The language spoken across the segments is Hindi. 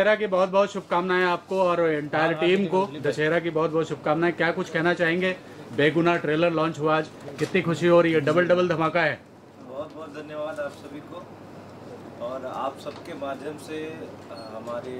दशहरा की बहुत बहुत शुभकामनाएँ आपको और एंटायर टीम को। दशहरा की बहुत बहुत शुभकामनाएँ। क्या कुछ कहना चाहेंगे? बेगुना ट्रेलर लॉन्च हुआ आज। कितनी खुशी हो रही है? डबल डबल धमाका है। बहुत बहुत धन्यवाद आप सभी को। और आप सबके माध्यम से हमारे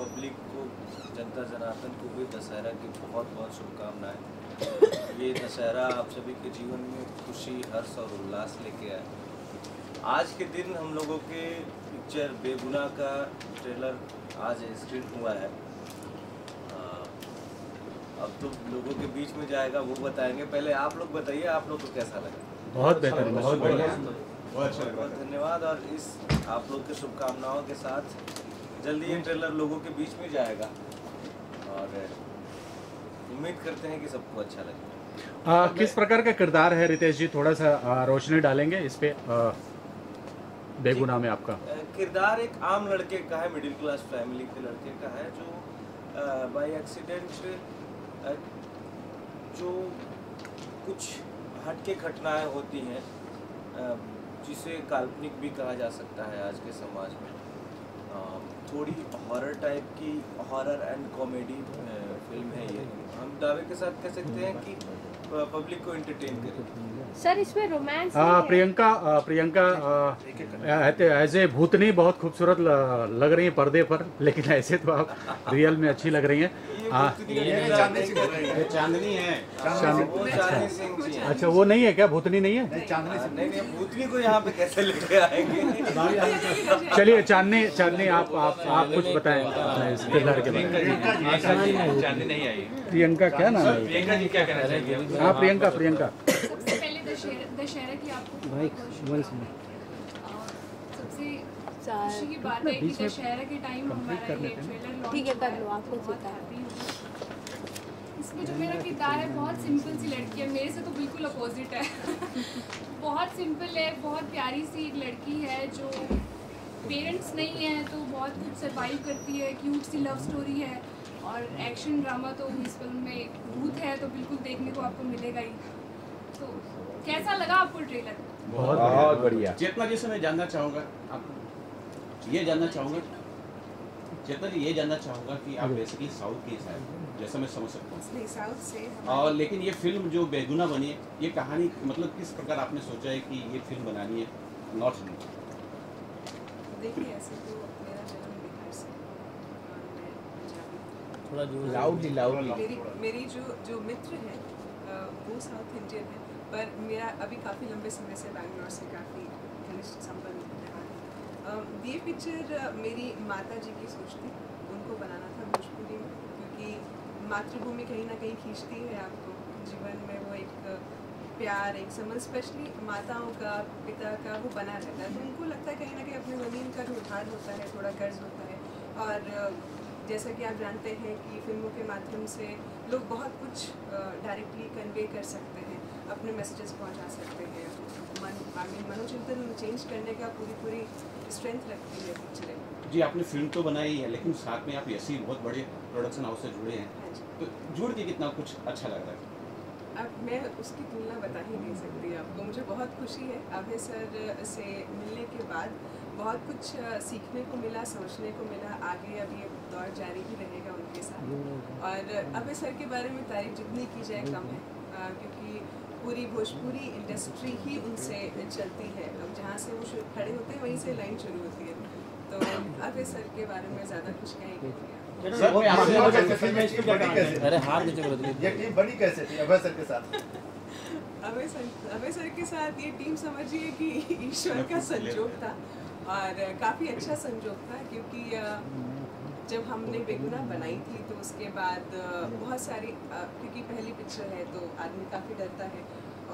पब्लिक को जनता जनार्दन को भी दशहरा की बहुत बहुत शुभकामनाएँ। ये दशहरा आप सभी के जीवन में खुशी हर्ष और उल्लास लेके आए। आज के दिन हम लोगों के पिक्चर बेगुना का ट्रेलर आज स्क्रीन हुआ है। अब तो लोगों के बीच में जाएगा वो बताएँगे। पहले आप लोग बताइए आप लोग को कैसा लगा? बहुत बेहतरीन बहुत बढ़िया। बहुत बहुत धन्यवाद और इस आप लोग के शुभकामनाओं के साथ जल्दी ये ट्रेलर लोगों के बीच में जाएगा। और उम्मीद करते हैं कि सबको अच्छा लगे। आ, किस प्रकार का किरदार है रितेश जी? थोड़ा सा रोशनी डालेंगे इस पे। आ, बेगुना में आपका। किरदार एक आम लड़के का है मिडिल क्लास फैमिली के लड़के का है, जो बाय एक्सीडेंट जो कुछ हटके घटनाएँ होती हैं जिसे काल्पनिक भी कहा जा सकता है आज के समाज में। थोड़ी हॉरर टाइप की हॉरर एंड कॉमेडी फ़िल्म है ये। दावे के साथ कह सकते हैं कि पब्लिक को एंटरटेन करें। सर इसमें रोमांस आ, प्रियंका आ, प्रियंका एज ए भूतनी बहुत खूबसूरत लग रही है पर्दे पर लेकिन ऐसे तो आप रियल में अच्छी लग रही हैं। ये हाँ। है। चांदनी है। चांदनी- वो चांदनी सिंह जी हैं। अच्छा वो नहीं है क्या? भूतनी नहीं है? नहीं नहीं भूतनी को यहाँ पे कैसे लेके आएँगे? चलिए चांदनी चांदनी आप आप आप कुछ बताएँ अपने किरदार के बारे में। चांदनी नहीं आई। प्रियंका क्या नाम है? प्रियंका जी क्या कहना चाहिए हाँ प्रियंका प्रियंका। दशहरा की आपको सबसे खुशी की बात है कि दशहरा के टाइम हमारा ये ट्रेलर ठीक है, कर लो, आपको पता है। इसमें जो मेरा किरदार है बहुत सिंपल सी लड़की है मेरे से तो बिल्कुल अपोजिट है। बहुत सिंपल है बहुत प्यारी सी एक लड़की है जो पेरेंट्स नहीं है तो बहुत कुछ सर्वाइव करती है क्यूट सी लव स्टोरी है। और एक्शन ड्रामा तो इस फ़िल्म में भूत है तो बिल्कुल देखने को आपको मिलेगा ही। तो कैसा लगा आपको ट्रेलर बहुत बढ़िया। चेतना जी से मैं जानना चाहूँगा आप ये जानना चाहूँगा चेतना जी ये जानना चाहूँगा कि आप बेसिकली साउथ के हैं जैसा मैं समझ सकता हूँ। नहीं साउथ से और लेकिन ये फ़िल्म जो बेगुना बनी है ये कहानी मतलब किस प्रकार आपने सोचा है कि ये फ़िल्म बनानी है? नॉर्थ में देखिए ऐसे तो मेरा जन्म बिहार से और मैं पंजाबी हूँ। थोड़ा लाउडली लाउडली मेरी मेरी जो जो मित्र है वो साउथ इंडियन है पर मेरा अभी काफ़ी लंबे समय से बैंगलोर से काफ़ी घनिष्ठ संबंध है। ये पिक्चर मेरी माता जी की सोच थी। उनको बनाना था भोजपुरी में क्योंकि मातृभूमि कहीं ना कहीं खींचती है आपको। जीवन में वो एक प्यार, एक समझ स्पेशली माताओं का, पिता का वो बना रहता है। तो उनको लगता है कहीं ना कहीं अपनी ज़मीन का जो उधार होता है, थोड़ा कर्ज होता है। और जैसा कि आप जानते हैं कि फ़िल्मों के माध्यम से लोग बहुत कुछ डायरेक्टली कन्वे कर सकते हैं। अपने मैसेजेस पहुँचा सकते हैं। मन आई मीन मनोचिंतन चेंज करने का पूरी पूरी स्ट्रेंथ रखती है पिक्चरें जी आपने फ़िल्म तो बनाई है लेकिन साथ में आप ऐसे ही बहुत बड़े प्रोडक्शन हाउस से जुड़े हैं। हाँ तो जुड़ के कितना कुछ अच्छा लग रहा है? अब मैं उसकी तुलना बता ही नहीं सकती आपको। मुझे बहुत खुशी है अभय सर से मिलने के बाद। बहुत कुछ सीखने को मिला समझने को मिला। आगे अब ये दौर जारी ही रहेगा उनके साथ। और अभय सर के बारे में तारीफ़ जितनी की जाए कम है। क्योंकि पूरी भोजपुरी इंडस्ट्री ही उनसे चलती है। अब जहाँ से वो शुरू- खड़े होते हैं वहीं से लाइन शुरू होती है। तो अभय सर के बारे में ज़्यादा कुछ कहेंगे सर मैं अरे हार ये टीम बनी कैसे थी अभय सर के साथ? अभय सर अभय सर के साथ ये टीम समझिए कि ईश्वर का संजोग था और काफ़ी अच्छा संजोग था क्योंकि जब हमने बेगुना बनाई थी उसके बाद बहुत सारी क्योंकि पहली पिक्चर है तो आदमी काफ़ी डरता है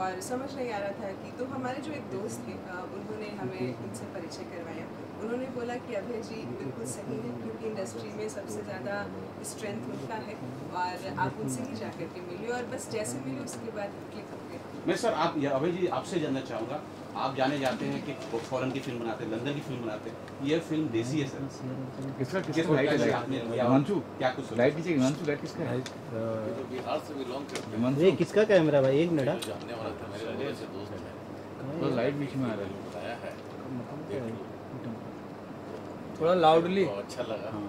और समझ नहीं आ रहा था कि तो हमारे जो एक दोस्त थे उन्होंने हमें इनसे परिचय करवाया। उन्होंने बोला कि अभय जी बिल्कुल सही है क्योंकि इंडस्ट्री में सबसे ज़्यादा स्ट्रेंथ उनका है और आप उनसे ही जा के मिलिए और बस जैसे मिले उसके बाद क्लिक हो मैं सर आप अभय जी आपसे जानना चाहूँगा आप जाने जाते हैं कि फॉरेन की फ़िल्म बनाते हैं लंदन की फ़िल्म बनाते हैं। ये फ़िल्म देसी है सर किसका किस लाइट से आपने लिया? हिमांशु। क्या कुछ लाइट नीचे हिमांशु लाइट किसका है? तो बिहार से बिलोंग करते हिमांशु। ये किसका कैमरा भाई? एक मिनट जानने वाला था मेरे बड़े से दोस्त है। तो लाइट बीच में आ रहा है। बताया है थोड़ा. तो अच्छा लगा हाँ।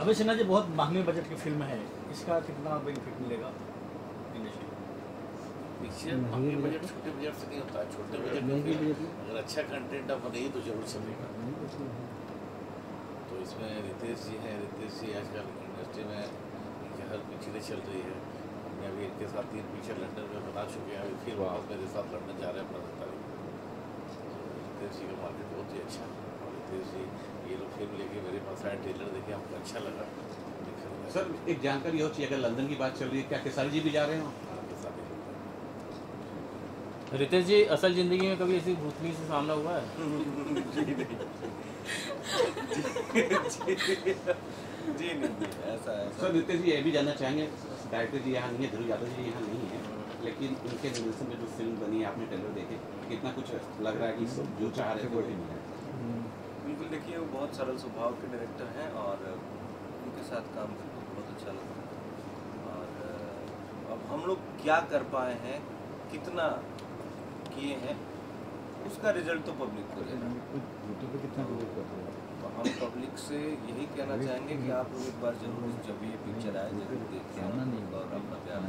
अभय सिन्हा जी बहुत महँगे बजट की फ़िल्म है। इसका कितना बेनिफिट मिलेगा? इंडस्ट्री पिक्चर बजट छोटे बजट से नहीं होता छोटे बजट में अगर अच्छा कंटेंट आप बनाइए तो ज़रूर चलेगा तो इसमें रितेश जी हैं रितेश जी आजकल इंडस्ट्री में इनकी हर पिक्चरें चल रही है। हमने अभी इनके साथ तीन पिक्चर लंदन में बना चुके हैं अभी फिर वापस मेरे साथ लंदन जा रहे हैं पंद्रह तारीख तो रितेश जी का मार्केट बहुत ही अच्छा है। और रितेश जी ये लोग फ़िल्म लेके मेरे पास आए ट्रेलर देखे हमको अच्छा लगा। सर एक जानकारी हो चाहिए अगर लंदन की बात चल रही है क्या केसारी जी भी जा रहे हो आपके साथ ही लोग हैं। रितेश जी असल ज़िंदगी में कभी ऐसी भूतनी से सामना हुआ है? जी नहीं ऐसा है। सर रितेश जी ये भी जानना चाहेंगे डायरेक्टर जी यहाँ नहीं है ध्रुव यादव जी यहाँ नहीं है लेकिन उनके निर्देशन में जो फ़िल्म बनी है आपने ट्रेलर देखे कितना कुछ लग रहा है कि जो चाह रहे थे वो नहीं है। बिल्कुल देखिए वो बहुत सरल स्वभाव के डायरेक्टर हैं और उनके साथ काम करके बहुत अच्छा लगता है। और अब हम लोग क्या कर पाए हैं कितना किए हैं उसका रिज़ल्ट तो पब्लिक को देना। तो हम पब्लिक से यही कहना चाहेंगे कि आप लोग एक बार ज़रूर जब ये पिक्चर आए ज़रूर देखें। और अपना प्यार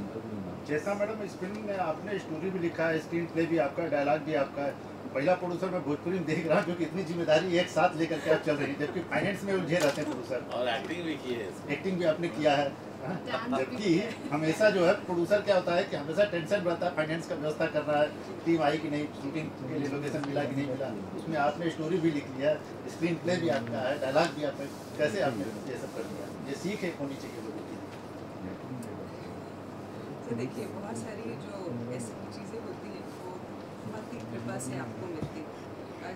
जैसा मैडम इस फ़िल्म में आपने स्टोरी भी लिखा है स्क्रीन प्ले भी आपका है डायलॉग भी आपका है। पहला प्रोड्यूसर मैं भोजपुरी में देख रहा हूँ जो कि इतनी ज़िम्मेदारी एक साथ लेकर के आप चल रही है जबकि फाइनेंस में उलझे रहते हैं प्रोड्यूसर और एक्टिंग भी की है एक्टिंग भी आपने किया है हाँ? जबकि हमेशा जो है प्रोड्यूसर क्या होता है कि हमेशा टेंशन रहता है फाइनेंस का व्यवस्था कर रहा है टीम आई कि नहीं शूटिंग के लिए लोकेशन मिला कि नहीं मिला उसमें आपने स्टोरी भी लिख लिया स्क्रीन प्ले भी आपका है डायलॉग भी आपका कैसे आपने ये सब कर लिया? ये सीख एक होनी चाहिए लोगों की। तो देखिए बहुत सारी जो ऐसी चीज़ें होती हैं वो बहुत ही कृपा से आपको मिलती हैं।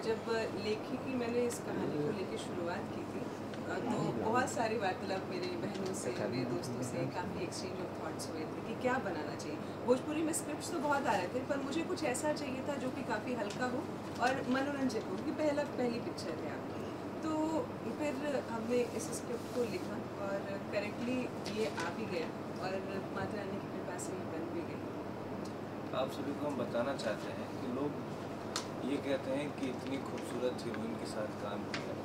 जब लेखी की मैंने इस कहानी को लेकर शुरुआत बहुत सारी वार्तालाप मेरे बहनों से मेरे दोस्तों से काफ़ी एक्सचेंज ऑफ़ थॉट्स हुए थे कि क्या बनाना चाहिए। भोजपुरी में स्क्रिप्ट तो बहुत आ रहे थे पर मुझे कुछ ऐसा चाहिए था जो कि काफ़ी हल्का हो और मनोरंजक हो कि पहला पहली पिक्चर है आपकी। तो फिर हमने इस स्क्रिप्ट को लिखा और करेक्टली ये आ भी गया और माता रानी की कृपा से ये बन भी गई। आप सभी को हम बताना चाहते हैं कि लोग ये कहते हैं कि इतनी खूबसूरत हीरोइन के साथ काम किया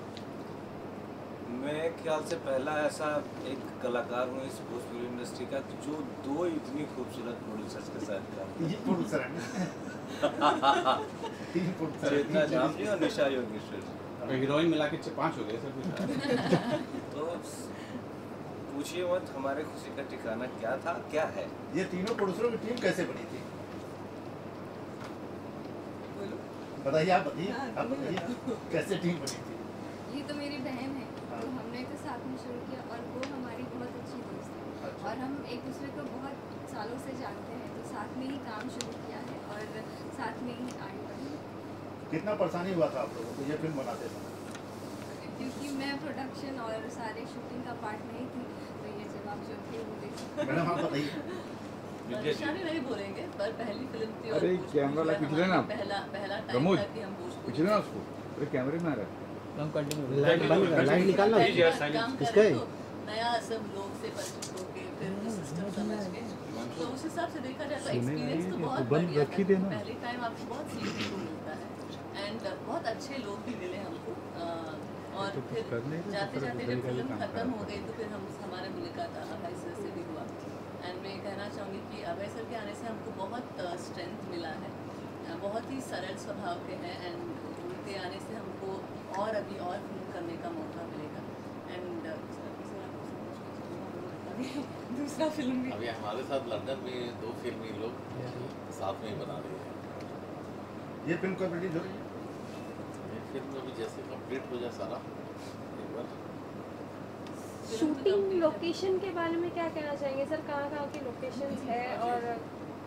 मैं ख्याल से पहला ऐसा एक कलाकार हूँ इस भोजपुरी इंडस्ट्री का जो दो इतनी खूबसूरत प्रोड्यूसर्स के साथ काम चेतना तीन और निशा योगेश्वर हीरोइन मिला के पाँच हो गए सर तो पूछिए मत हमारे खुशी का ठिकाना क्या था क्या है? ये तीनों प्रोड्यूसरों की टीम कैसे बनी थी? बताइए आप बताइए। हाँ, आप बताइए कैसे टीम बनी थी? ये तो मेरी बहन है। तो हमने तो साथ में शुरू किया और वो हमारी बहुत अच्छी दोस्त है। अच्छा। और हम एक दूसरे को बहुत सालों से जानते हैं तो साथ में ही काम शुरू किया है और साथ में ही आगे बढ़े कितना परेशानी हुआ था आप लोगों को ये फ़िल्म बनाते समय? क्योंकि मैं प्रोडक्शन और सारे शूटिंग का पार्ट नहीं थी तो ये जब आप जो थे वो देख मैडम आप बताइए। परेशानी नहीं बोलेंगे पर पहली फ़िल्म थी और अरे, कैमरा पिछले ना। पहला पहला टाइम था कि हम पिछले ना उसको। अरे कैमरे में आ रहा है। हम कंटिन्यू लाइट बंद कर, लाइट निकालना। किसका है? तो नया सब लोग से परिचित होके फिर सिस्टम समझ के। तो उस हिसाब से देखा जाए तो एक्सपीरियंस तो बहुत बढ़िया था पहले टाइम आपको बहुत सीखने को मिलता है। एंड बहुत अच्छे लोग भी मिले हमको। और तो फिर रहे, जाते जाते जब फ़िल्म खत्म हो गई तो फिर हम हमारे मुलाकात अभय सर से भी हुआ। एंड मैं कहना चाहूँगी कि अभय सर के आने से हमको बहुत स्ट्रेंथ मिला है। बहुत ही सरल स्वभाव के हैं। एंड उनके आने से हमको और अभी और फ़िल्म करने का मौका मिलेगा। एंड दूसरा फ़िल्म भी। अभी हमारे साथ लंदन में दो फिल्मी लोग साथ में ही बना रहे हैं। ये फ़िल्म कब रिलीज़ हो रही है ये फ़िल्म अभी जैसे कंप्लीट हो जाए सारा एक बार। शूटिंग लोकेशन के बारे में क्या कहना चाहेंगे? सर कहाँ कहाँ की लोकेशंस है और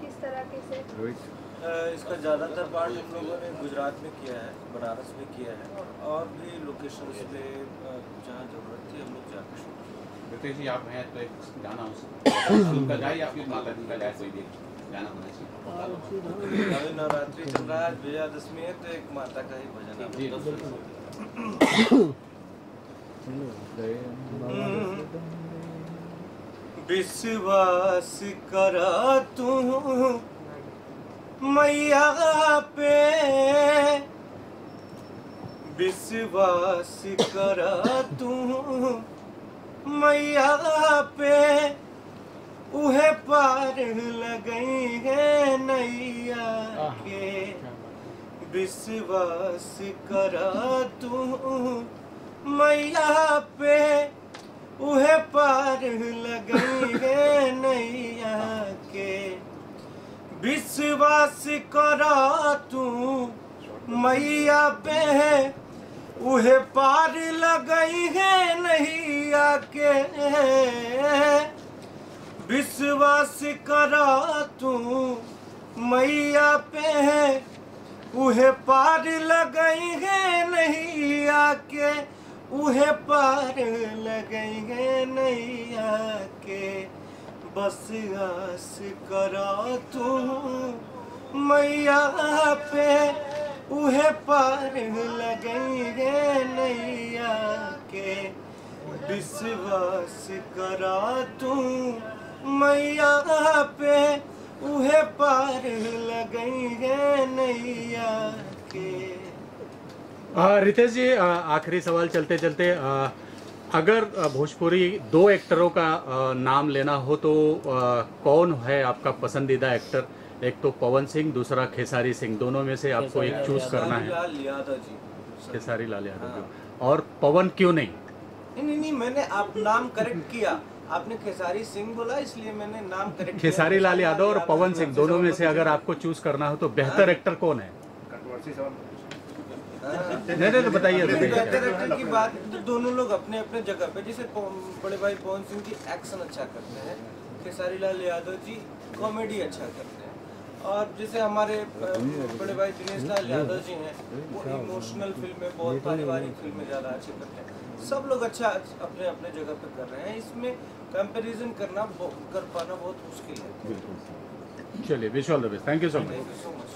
किस तरह के से? रोहित। इसका ज़्यादातर पार्ट हम लोगों ने गुजरात में किया है बनारस में किया है और और भी लोकेशंस पे जहाँ ज़रूरत थी हम लोग जाकर शूट रितेश जी आप हैं तो एक गाना उस फ़िल्म का गाइए आपकी माता जी का गाय कोई भी गाना होना चाहिए। अभी नवरात्रि चल रहा है विजयादशमी है तो एक माता का ही भजन बिल्कुल। विश्वास करा तू मैया पे विश्वास करा तू। मैया पे उहे पार लगई है नैया के। विश्वास करा तू। मैया पे उहे पार लगई है नैया विश्वास करा तू, मैया पे उहे पार लगई है नैया के विश्वास करा तू, मैया पे उहे पार लगई है नैया के उहे पार लगई है नैया के बस आस करा तू मैया पे उहे पार लगई है नैया के। विश्वास करा तू मैया पे उहे पार लगई है नैया के। रितेश जी आखिरी सवाल चलते चलते आ, अगर भोजपुरी दो एक्टरों का नाम लेना हो तो कौन है आपका पसंदीदा एक्टर एक तो पवन सिंह दूसरा खेसारी सिंह। दोनों में से आपको एक चूज़ करना है। लाल यादव जी। खेसारी लाल यादव हाँ। और पवन क्यों नहीं? नहीं नहीं नहीं मैंने आप नाम करेक्ट किया। आपने खेसारी सिंह बोला इसलिए मैंने नाम करेक्ट खेसारी लाल यादव और पवन सिंह दोनों में से अगर आपको चूज़ करना हो तो बेहतर एक्टर कौन है? हाँ। नहीं नहीं तो बताइए एक्टर की बात तो दोनों लोग अपने अपने जगह पे जैसे बड़े भाई पवन सिंह जी एक्शन अच्छा करते हैं खेसारी लाल यादव जी कॉमेडी अच्छा करते हैं। और जैसे हमारे बड़े भाई दिनेश लाल यादव जी हैं वो इमोशनल फ़िल्में बहुत पारिवारिक फ़िल्में ज़्यादा अच्छे करते हैं। सब लोग अच्छा अपने अपने जगह पे कर रहे हैं। इसमें कंपैरिजन करना कर पाना बहुत मुश्किल है। चलिए wish all the best thank you so much thank you so much